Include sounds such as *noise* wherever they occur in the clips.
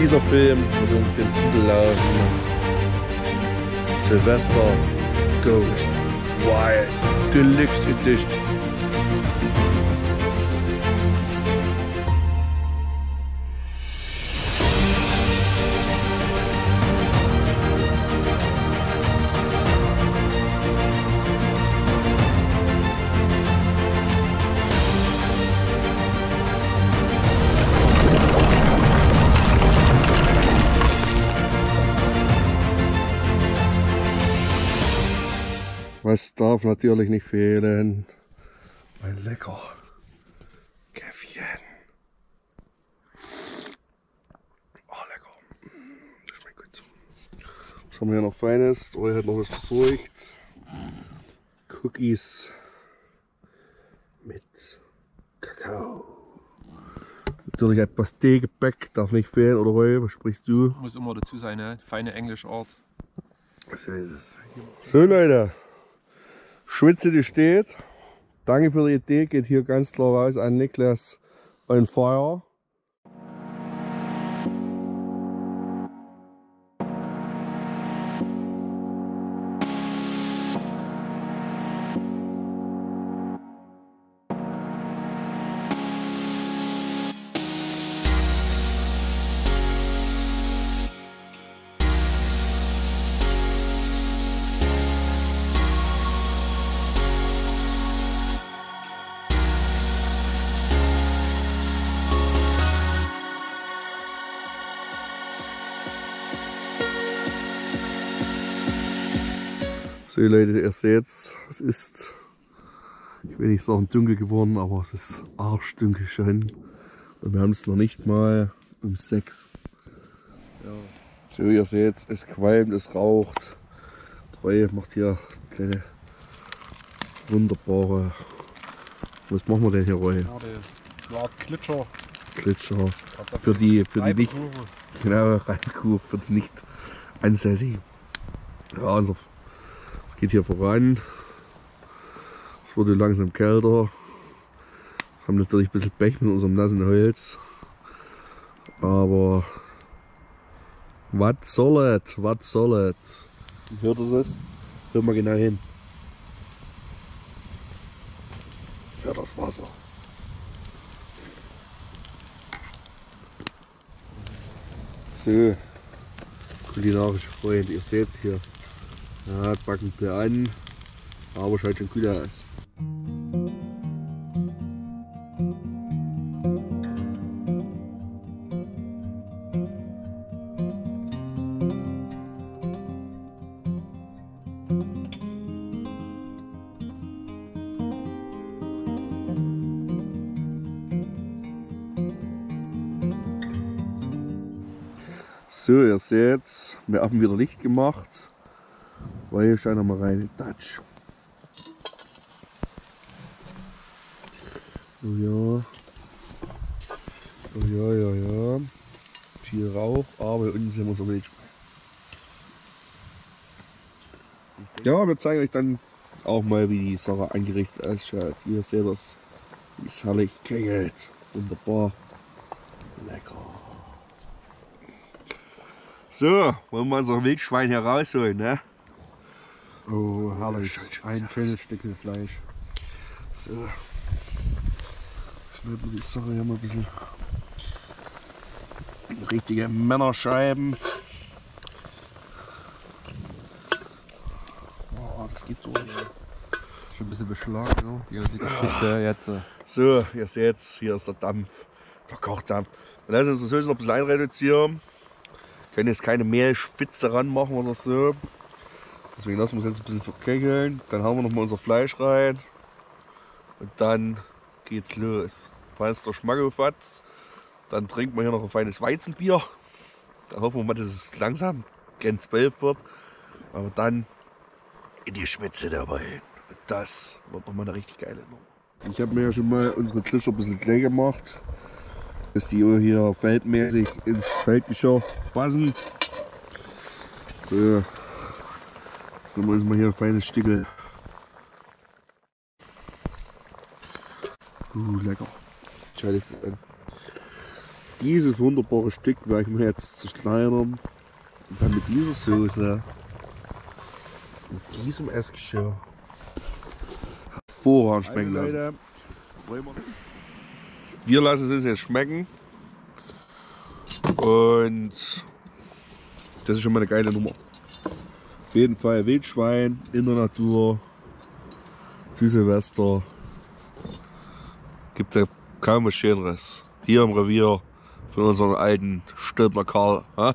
Dieser Film unter dem Titel lauten Sylvester Goes Wild Deluxe Edition. Was darf natürlich nicht fehlen? Ein lecker Käffchen. Oh, lecker. Das schmeckt gut. Was haben wir hier noch Feines? Roy hat noch was besorgt. Cookies mit Kakao. Natürlich ein Pastégebäck, darf nicht fehlen, oder Roy? Was sprichst du? Muss immer dazu sein, ne? Feine englische Art. So ist es. So Leute, Schwitze die steht. Danke für die Idee, geht hier ganz klar raus an Niklas on Fire. So Leute, ihr seht es ist, ich will nicht sagen dunkel geworden, aber es ist arschdunkel schon. Und wir haben es noch nicht mal um sechs. Ja. So, ihr seht es qualmt, es raucht. Treu macht hier kleine wunderbare. Was machen wir denn hier, Roy? Ja, Klitscher. Glitscher. Für die, für die nicht, *laughs* genau, Reinkuh, für die nicht ansässigen. Ja, also, es geht hier voran. Es wurde langsam kälter. Haben natürlich ein bisschen Pech mit unserem nassen Holz. Aber was soll es? Was soll es? Hört ihr das? Hört mal genau hin. Hört das Wasser. So, kulinarische Freunde, ihr seht es hier. Ja, backen wir an, aber schaut schon gut aus. So, ihr seht, wir haben wieder Licht gemacht, weil hier scheint mal rein Dutch. Oh ja. Oh ja, ja, ja. Viel Rauch, aber hier unten sehen wir so Wildschwein. Ja, wir zeigen euch dann auch mal, wie die Sache angerichtet ausschaut. Hier seht ihr es, wie es herrlich kegelt. Wunderbar. Lecker. So, wollen wir unser Wildschwein hier rausholen, ne? Oh, herrlich. Schön, Ein schönes Stückchen Fleisch. So. Schneiden wir die Sache hier mal ein bisschen. Richtige Männerscheiben. Oh, das geht durch. Schon ein bisschen beschlagen, ne? die ganze Geschichte jetzt. So, ihr seht hier ist der Dampf, der Kochdampf. Wir lassen uns das Soße noch ein bisschen einreduzieren. Können jetzt keine Mehlspitze ranmachen oder so. Deswegen lassen wir es jetzt ein bisschen verkegeln. Dann hauen wir noch mal unser Fleisch rein. Und dann geht's los. Falls der Schmack fatzt, dann trinkt man hier noch ein feines Weizenbier. Dann hoffen wir mal, dass es langsam gen 12 wird. Aber dann in die Schmitze dabei. Und das wird nochmal eine richtig geile Nummer. Ich habe mir ja schon mal unsere Klischer ein bisschen klein gemacht. Dass die hier feldmäßig ins Feldgeschirr passen. So. So muss man hier ein feines Stückel. Uh, lecker. Schau dich das an. dieses wunderbare Stück werde ich mir jetzt zerschneidern. Und dann mit dieser Soße und diesem Essgeschirr hervorragend schmecken lassen. Wir lassen es uns jetzt schmecken. Und das ist schon mal eine geile Nummer. Auf jeden Fall Wildschwein in der Natur zu Silvester. Gibt ja kaum was Schöneres. Hier im Revier von unserem alten Stülpner Karl. Ha?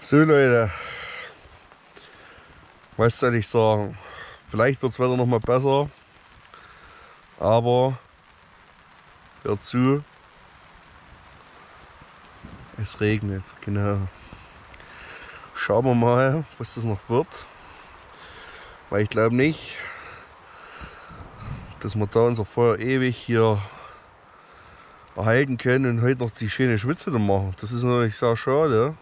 So Leute, was soll ich sagen? Vielleicht wird das Wetter noch mal besser, aber hört zu, es regnet, genau. Schauen wir mal, was das noch wird, weil ich glaube nicht, dass wir da unser Feuer ewig hier erhalten können und heute noch die schöne Schwitze machen. Das ist natürlich sehr schade.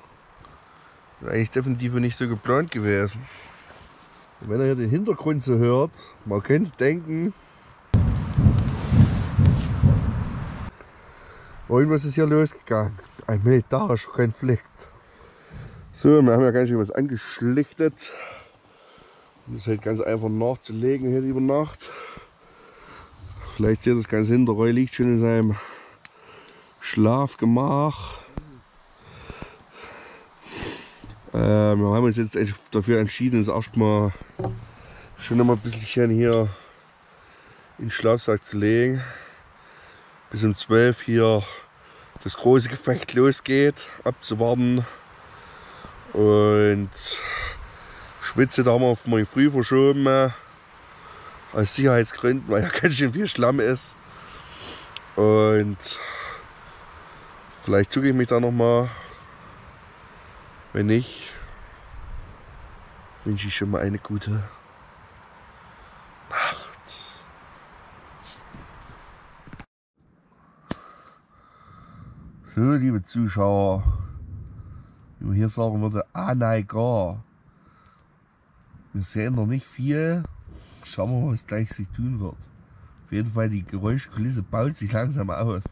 Eigentlich definitiv nicht so geplant gewesen. Und wenn ihr hier den Hintergrund so hört, man könnte denken, irgendwas ist hier losgegangen. Ein militarischer Konflikt. So, wir haben ja ganz schön was angeschlichtet. Das halt ganz einfach nachzulegen hier über Nacht. Vielleicht seht ihr das ganz hinter, Roy liegt schon in seinem Schlafgemach. Wir haben uns jetzt dafür entschieden, es erstmal schon mal ein bisschen hier in den Schlafsack zu legen. Bis um 12 hier das große Gefecht losgeht, abzuwarten. Und Spitze da haben wir auf morgen früh verschoben. äh, Aus Sicherheitsgründen, weil ja ganz schön viel Schlamm ist. Und vielleicht zucke ich mich da noch mal. Wenn nicht, wünsche ich schon mal eine gute Nacht. So, liebe Zuschauer, wie man hier sagen würde, Anaigar. Wir sehen noch nicht viel. Schauen wir mal, was gleich sich tun wird. Auf jeden Fall, die Geräuschkulisse baut sich langsam auf.